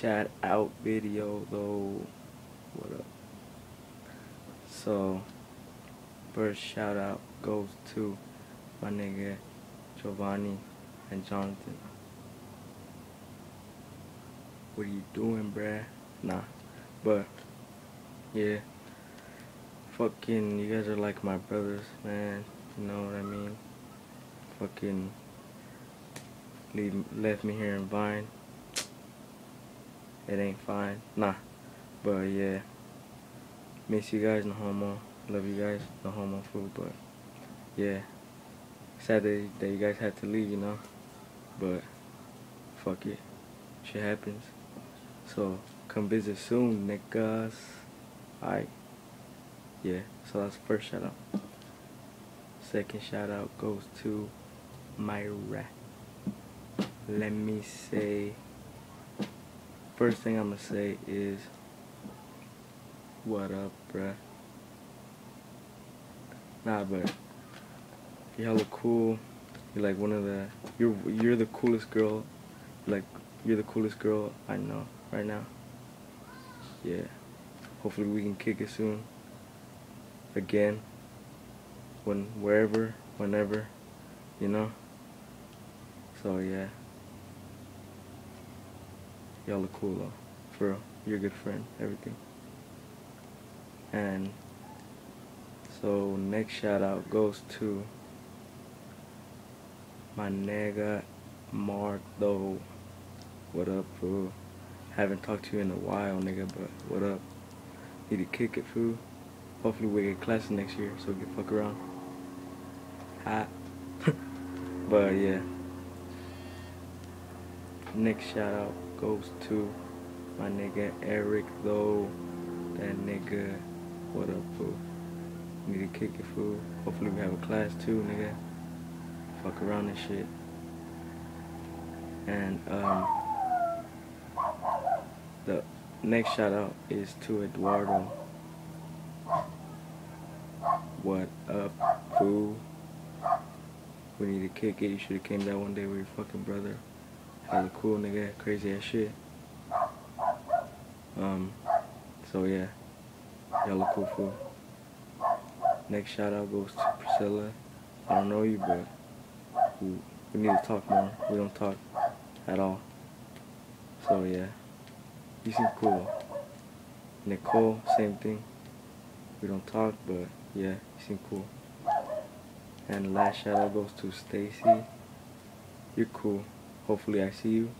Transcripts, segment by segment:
shout out video though. What up? So, first shout out goes to my nigga Giovanni and Jonathan. What are you doing, bruh? Nah, but yeah, fucking, you guys are like my brothers, man. You know what I mean? Fucking leave, left me here in Vine. It ain't fine. Nah. But yeah. Miss you guys, no homo. Love you guys, no homo food, but yeah. Sad that, that you guys had to leave, you know. But fuck it. Shit happens. So come visit soon, niggas. Alright. Yeah, so that's first shout out. Second shout out goes to Mayra. Let me say first thing I'm gonna say is what up, bruh. Nah, but you're hella cool. You're like one of the you're you're the coolest girl. Like you're the coolest girl I know right now. Yeah. Hopefully we can kick it soon. Again. When wherever, whenever, you know. So yeah. Y'all are cool though. For real. You're a good friend, everything. And so next shout out goes to my nigga Mark though. What up, fool? Haven't talked to you in a while, nigga, but what up? Need to kick it, fool. Hopefully we get classes next year so we can fuck around. Hot. but yeah. Next shout out goes to my nigga Eric though. That nigga, what up, fool? Need to kick it, fool. Hopefully we have a class too, nigga. Fuck around and shit. And um, the next shout out is to Eduardo. What up, fool? We need to kick it. You should have came that one day with your fucking brother. Hella cool nigga, crazy ass shit. Um, so yeah, y'all look cool fool. Next shout out goes to Priscilla. I don't know you, but we, we need to talk more. We don't talk at all. So yeah, you seem cool. Nicole, same thing. We don't talk, but yeah, you seem cool. And last shout out goes to Stacy. You're cool. Hopefully I see you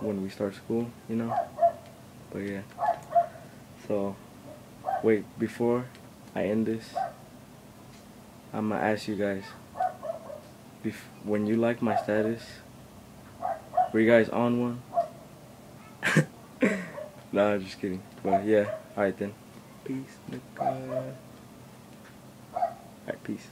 when we start school, you know. But yeah. So wait, before I end this, I'm gonna ask you guys. When you like my status, were you guys on one? nah, just kidding. But yeah, alright then. Peace, nigga. Alright, peace.